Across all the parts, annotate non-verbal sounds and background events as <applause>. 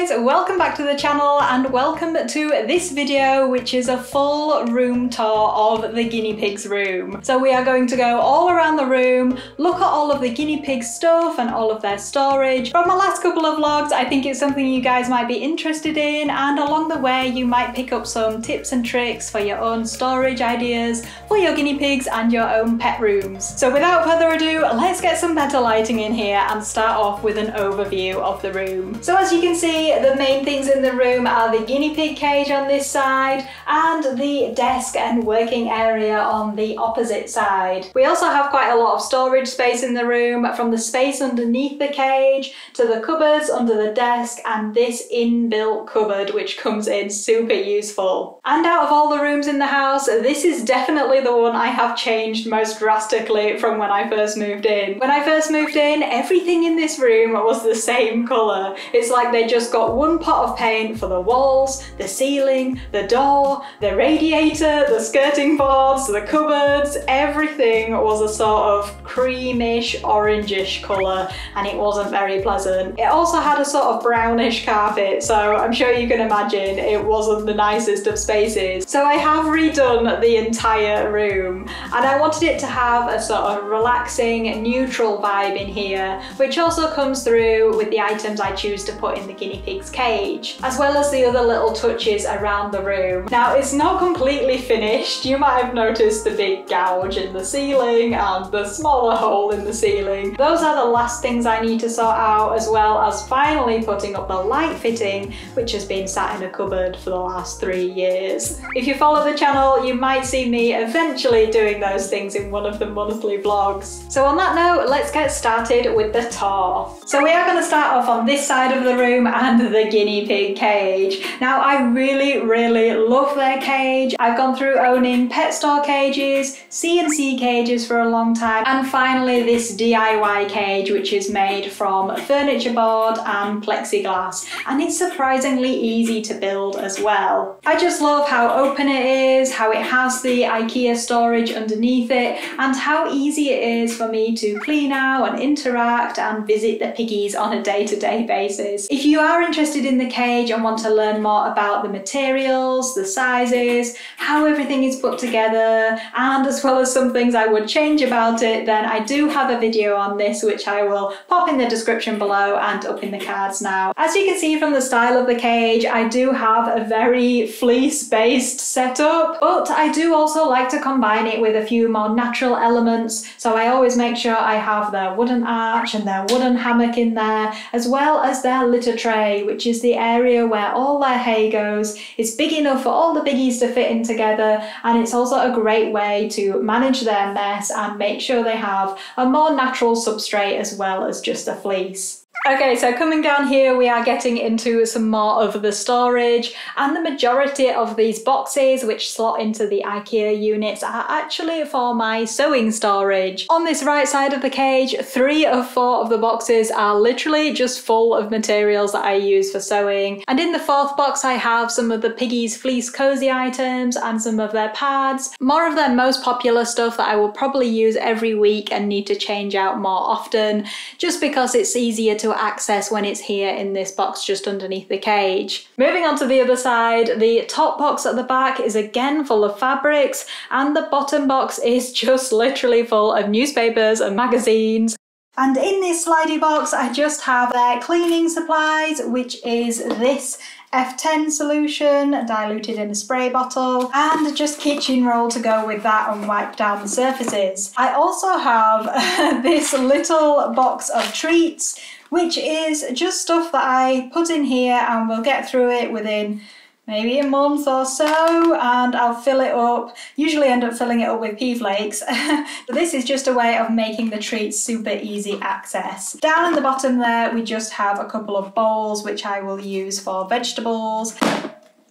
guys, welcome back to the channel and welcome to this video which is a full room tour of the guinea pig's room. So we are going to go all around the room, look at all of the guinea pig stuff and all of their storage. From my last couple of vlogs I think it's something you guys might be interested in and along the way you might pick up some tips and tricks for your own storage ideas for your guinea pigs and your own pet rooms. So without further ado, let's get some better lighting in here and start off with an overview of the room. So as you can see, the main things in the room are the guinea pig cage on this side and the desk and working area on the opposite side. We also have quite a lot of storage space in the room from the space underneath the cage to the cupboards under the desk and this inbuilt cupboard which comes in super useful. And out of all the rooms in the house, this is definitely the one I have changed most drastically from when I first moved in. When I first moved in, everything in this room was the same colour. It's like they just got one pot of paint for the walls, the ceiling, the door, the radiator, the skirting boards, the cupboards, everything was a sort of creamish, orangish colour and it wasn't very pleasant. It also had a sort of brownish carpet, so I'm sure you can imagine it wasn't the nicest of spaces. So I have redone the entire room and I wanted it to have a sort of relaxing, neutral vibe in here, which also comes through with the items I choose to put in the guinea pig's cage, as well as the other little touches around the room. Now it's not completely finished, you might have noticed the big gouge in the ceiling and the smaller hole in the ceiling. Those are the last things I need to sort out as well as finally putting up the light fitting which has been sat in a cupboard for the last three years. If you follow the channel you might see me eventually doing those things in one of the monthly vlogs. So on that note let's get started with the tour. So we are going to start off on this side of the room and the guinea pig cage. Now I really really love their cage. I've gone through owning pet store cages, C&C cages for a long time and finally this DIY cage which is made from furniture board and plexiglass and it's surprisingly easy to build as well. I just love how open it is, how it has the IKEA storage underneath it and how easy it is for me to clean out and interact and visit the piggies on a day-to-day -day basis. If you are interested in the cage and want to learn more about the materials, the sizes, how everything is put together and as well as some things I would change about it then I do have a video on this which I will pop in the description below and up in the cards now. As you can see from the style of the cage I do have a very fleece based setup but I do also like to combine it with a few more natural elements so I always make sure I have their wooden arch and their wooden hammock in there as well as their litter tray which is the area where all their hay goes. It's big enough for all the biggies to fit in together and it's also a great way to manage their mess and make sure they have a more natural substrate as well as just a fleece. Okay, so coming down here, we are getting into some more of the storage and the majority of these boxes which slot into the IKEA units are actually for my sewing storage. On this right side of the cage, three of four of the boxes are literally just full of materials that I use for sewing. And in the fourth box, I have some of the Piggies fleece cozy items and some of their pads. More of their most popular stuff that I will probably use every week and need to change out more often, just because it's easier to access when it's here in this box just underneath the cage. Moving on to the other side, the top box at the back is again full of fabrics and the bottom box is just literally full of newspapers and magazines. And in this slidey box, I just have their cleaning supplies, which is this F10 solution diluted in a spray bottle and just kitchen roll to go with that and wipe down the surfaces. I also have <laughs> this little box of treats which is just stuff that I put in here and we'll get through it within maybe a month or so and I'll fill it up. Usually end up filling it up with pea flakes. <laughs> but this is just a way of making the treats super easy access. Down in the bottom there we just have a couple of bowls which I will use for vegetables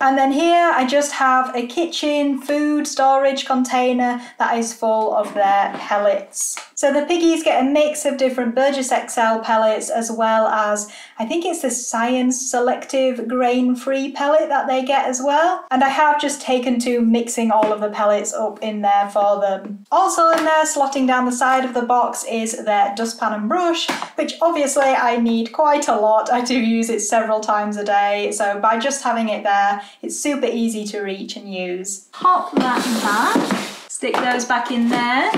And then here I just have a kitchen food storage container that is full of their pellets. So the piggies get a mix of different Burgess Excel pellets as well as I think it's the Science Selective Grain Free pellet that they get as well. And I have just taken to mixing all of the pellets up in there for them. Also in there, slotting down the side of the box is their dustpan and brush, which obviously I need quite a lot. I do use it several times a day. So by just having it there, it's super easy to reach and use. Pop that back, stick those back in there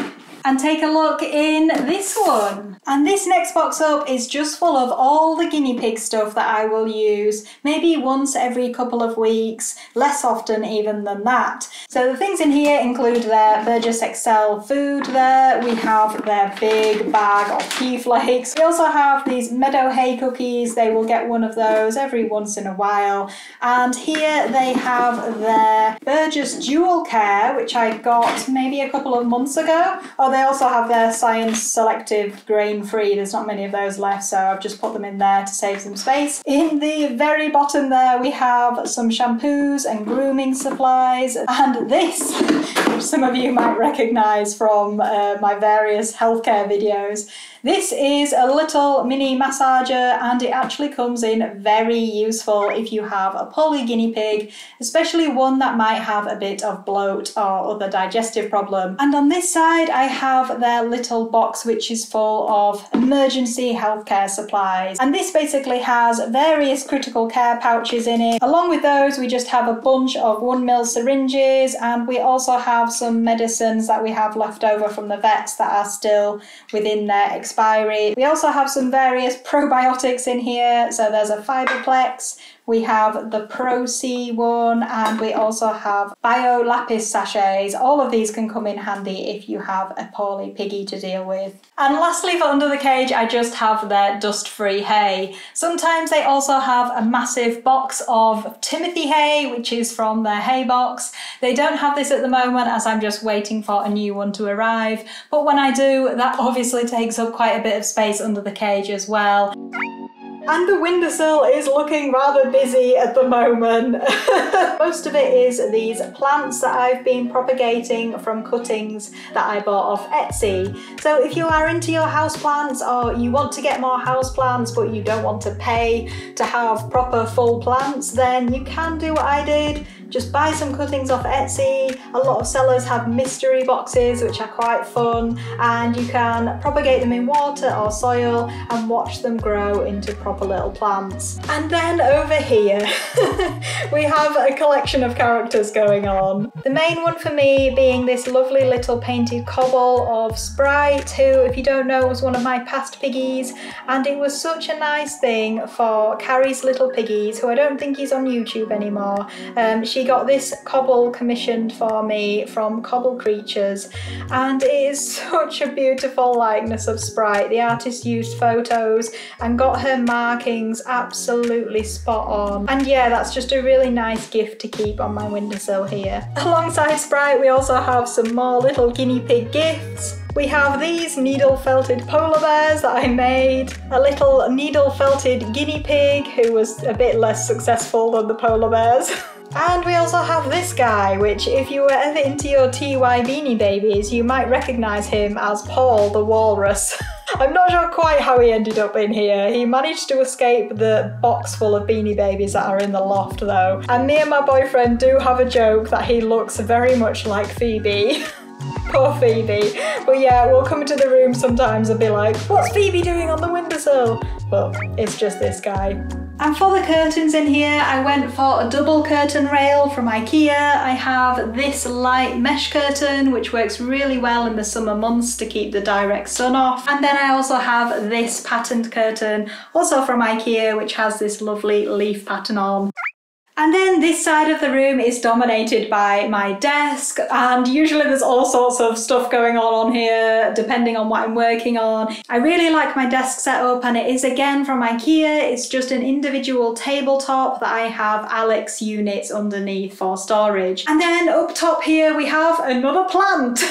and take a look in this one. And this next box up is just full of all the guinea pig stuff that I will use maybe once every couple of weeks, less often even than that. So the things in here include their Burgess Excel food there, we have their big bag of pea flakes, we also have these meadow hay cookies, they will get one of those every once in a while, and here they have their Burgess Dual Care, which I got maybe a couple of months ago, Oh, they also have their science selective grain free. There's not many of those left, so I've just put them in there to save some space. In the very bottom there, we have some shampoos and grooming supplies, and this, <laughs> which some of you might recognize from uh, my various healthcare videos. This is a little mini massager and it actually comes in very useful if you have a poly guinea pig, especially one that might have a bit of bloat or other digestive problem. And on this side I have their little box which is full of emergency healthcare supplies. And this basically has various critical care pouches in it. Along with those we just have a bunch of 1 mil syringes and we also have some medicines that we have left over from the vets that are still within their expiry. We also have some various <laughs> probiotics in here. So there's a Fibreplex, we have the Pro C one, and we also have Bio Lapis sachets. All of these can come in handy if you have a poorly piggy to deal with. And lastly for under the cage, I just have their dust-free hay. Sometimes they also have a massive box of Timothy hay, which is from their hay box. They don't have this at the moment as I'm just waiting for a new one to arrive. But when I do, that obviously takes up quite a bit of space under the cage as well. And the windowsill is looking rather busy at the moment. <laughs> Most of it is these plants that I've been propagating from cuttings that I bought off Etsy. So if you are into your houseplants or you want to get more houseplants but you don't want to pay to have proper full plants, then you can do what I did just buy some cuttings off Etsy. A lot of sellers have mystery boxes, which are quite fun, and you can propagate them in water or soil and watch them grow into proper little plants. And then over here, <laughs> we have a collection of characters going on. The main one for me being this lovely little painted cobble of Sprite, who, if you don't know, was one of my past piggies, and it was such a nice thing for Carrie's Little Piggies, who I don't think he's on YouTube anymore. Um, she she got this cobble commissioned for me from Cobble Creatures and it is <laughs> such a beautiful likeness of Sprite. The artist used photos and got her markings absolutely spot on. And yeah, that's just a really nice gift to keep on my windowsill here. <laughs> Alongside Sprite, we also have some more little guinea pig gifts. We have these needle felted polar bears that I made, a little needle felted guinea pig who was a bit less successful than the polar bears. <laughs> And we also have this guy, which if you were ever into your TY Beanie Babies, you might recognise him as Paul the Walrus. <laughs> I'm not sure quite how he ended up in here. He managed to escape the box full of Beanie Babies that are in the loft though. And me and my boyfriend do have a joke that he looks very much like Phoebe. <laughs> Poor Phoebe. But yeah, we'll come into the room sometimes and be like, what's Phoebe doing on the windowsill? But it's just this guy. And for the curtains in here, I went for a double curtain rail from Ikea. I have this light mesh curtain, which works really well in the summer months to keep the direct sun off. And then I also have this patterned curtain, also from Ikea, which has this lovely leaf pattern on. And then this side of the room is dominated by my desk and usually there's all sorts of stuff going on on here depending on what I'm working on. I really like my desk setup and it is again from Ikea. It's just an individual tabletop that I have Alex units underneath for storage. And then up top here we have another plant. <laughs>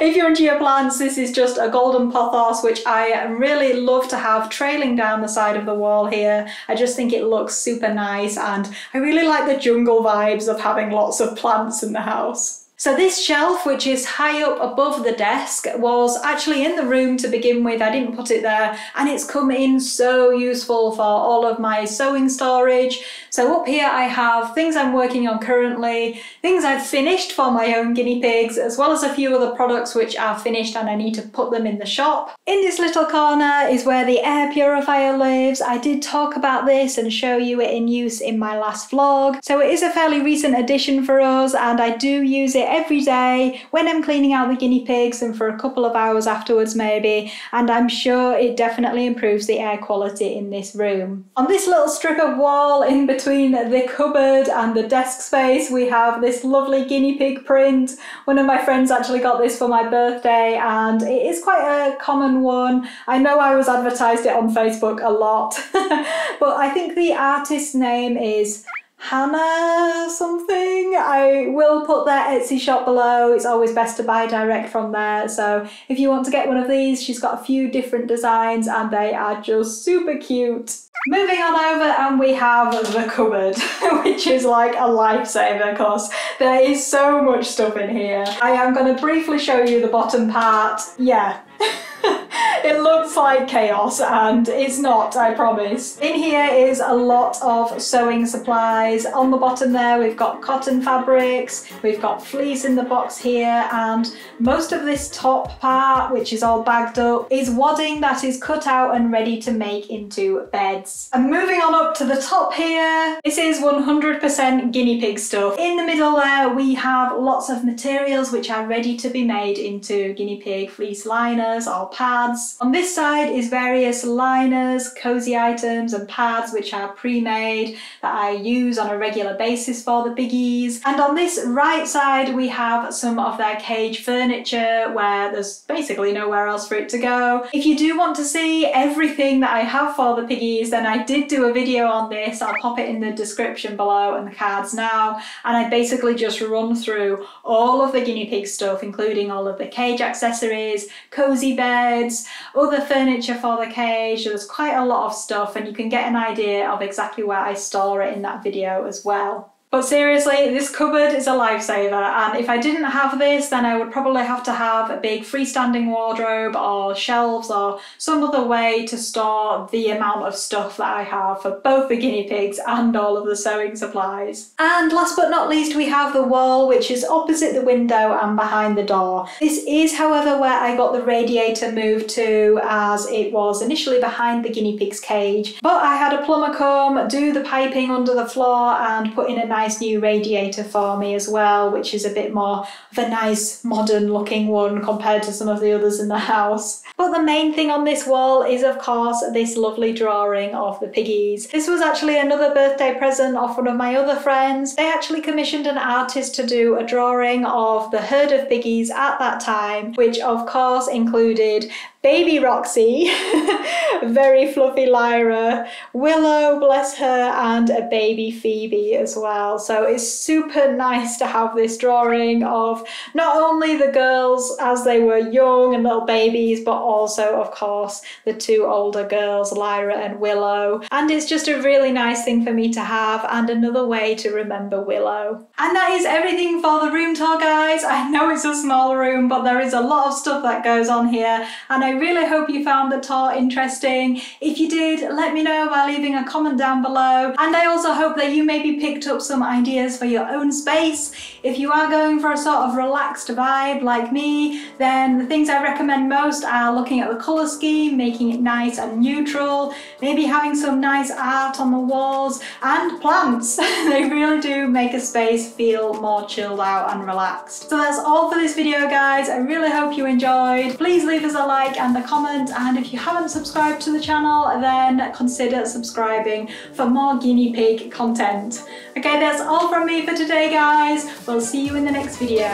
if you're into your plants, this is just a golden pothos which I really love to have trailing down the side of the wall here. I just think it looks super nice and I really like the jungle vibes of having lots of plants in the house. So this shelf, which is high up above the desk, was actually in the room to begin with. I didn't put it there and it's come in so useful for all of my sewing storage. So up here I have things I'm working on currently, things I've finished for my own guinea pigs, as well as a few other products which are finished and I need to put them in the shop. In this little corner is where the air purifier lives. I did talk about this and show you it in use in my last vlog. So it is a fairly recent addition for us and I do use it every day when I'm cleaning out the guinea pigs and for a couple of hours afterwards maybe and I'm sure it definitely improves the air quality in this room. On this little strip of wall in between the cupboard and the desk space we have this lovely guinea pig print. One of my friends actually got this for my birthday and it is quite a common one. I know I was advertised it on Facebook a lot <laughs> but I think the artist's name is Hanna something. I will put their Etsy shop below. It's always best to buy direct from there. So if you want to get one of these, she's got a few different designs and they are just super cute. Moving on over and we have the cupboard, <laughs> which is like a lifesaver because there is so much stuff in here. I am going to briefly show you the bottom part. Yeah. <laughs> it looks like chaos and it's not, I promise. In here is a lot of sewing supplies. On the bottom there we've got cotton fabrics, we've got fleece in the box here and most of this top part, which is all bagged up, is wadding that is cut out and ready to make into beds. And moving on up to the top here, this is 100% guinea pig stuff. In the middle there we have lots of materials which are ready to be made into guinea pig fleece liners or pads on this side is various liners, cozy items and pads which are pre-made that I use on a regular basis for the biggies. And on this right side we have some of their cage furniture where there's basically nowhere else for it to go. If you do want to see everything that I have for the piggies then I did do a video on this. I'll pop it in the description below and the cards now and I basically just run through all of the guinea pig stuff including all of the cage accessories, cozy beds, other furniture for the cage. There's quite a lot of stuff and you can get an idea of exactly where I store it in that video as well. But seriously, this cupboard is a lifesaver and if I didn't have this then I would probably have to have a big freestanding wardrobe or shelves or some other way to store the amount of stuff that I have for both the guinea pigs and all of the sewing supplies. And last but not least we have the wall which is opposite the window and behind the door. This is however where I got the radiator moved to as it was initially behind the guinea pig's cage but I had a plumber come do the piping under the floor and put in a nice new radiator for me as well, which is a bit more of a nice modern looking one compared to some of the others in the house. But the main thing on this wall is of course this lovely drawing of the piggies. This was actually another birthday present of one of my other friends. They actually commissioned an artist to do a drawing of the herd of piggies at that time, which of course included baby Roxy, <laughs> very fluffy Lyra, Willow, bless her, and a baby Phoebe as well. So it's super nice to have this drawing of not only the girls as they were young and little babies, but also, of course, the two older girls, Lyra and Willow. And it's just a really nice thing for me to have and another way to remember Willow. And that is everything for the room tour, guys. I know it's a small room, but there is a lot of stuff that goes on here, and I really hope you found the tour interesting. If you did, let me know by leaving a comment down below. And I also hope that you maybe picked up some ideas for your own space. If you are going for a sort of relaxed vibe like me, then the things I recommend most are looking at the colour scheme, making it nice and neutral, maybe having some nice art on the walls, and plants. <laughs> they really do make a space feel more chilled out and relaxed. So that's all for this video guys. I really hope you enjoyed. Please leave us a like and a comment and if you haven't subscribed to the channel then consider subscribing for more guinea pig content. Okay that's all from me for today guys. We'll see you in the next video.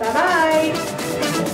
Bye bye!